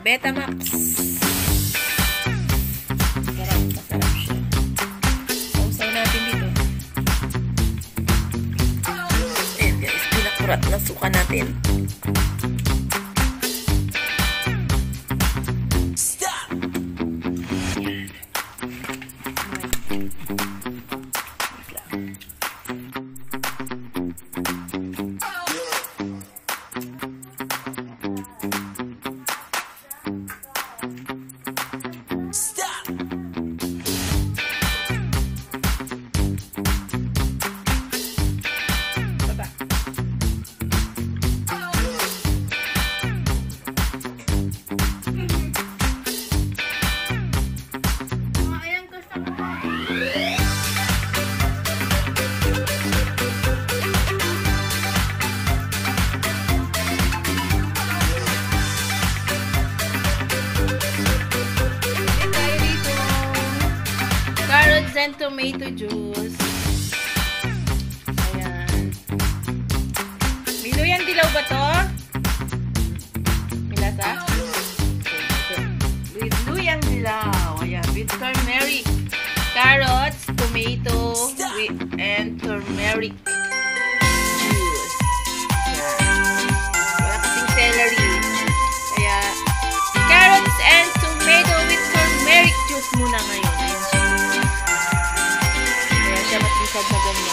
Betamax. Sarap, masarap siya. Sausaw natin dito. Ayan guys, pinakurat na suka natin. And tomato juice. Ayan. Luyang dilaw ba to? May lasa? With luyang dilaw. Ayan. With turmeric. Carrots, tomato, with, and turmeric juice. Ayan. Wala kasing celery. Kaya, carrots and tomato with turmeric juice muna ngayon. 在拍个脸